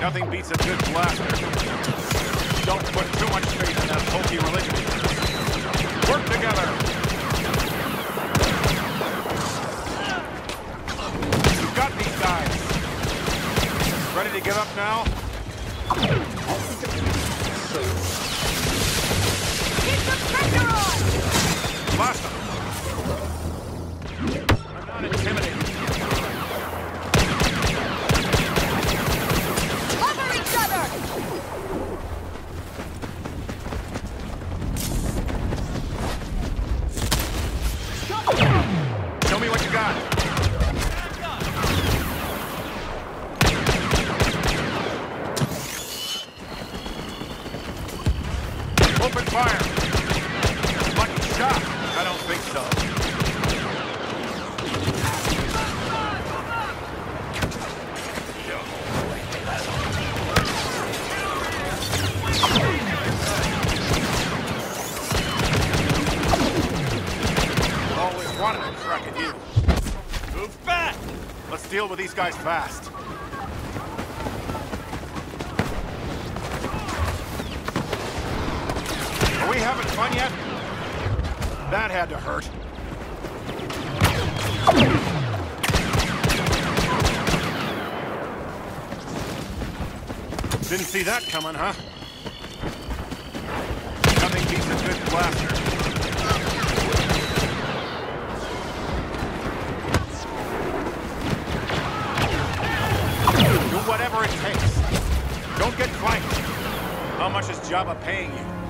Nothing beats a good blaster. Don't put too much faith in that hokey religion. Work together. You got these guys. Ready to give up now? Open fire. Lucky shot. I don't think so. Always wanted a crack at you. Move back! Let's deal with these guys fast. Fun yet? That had to hurt. Didn't see that coming, huh? Nothing beats a good blaster. Do whatever it takes. Don't get flanked. How much is Jabba paying you?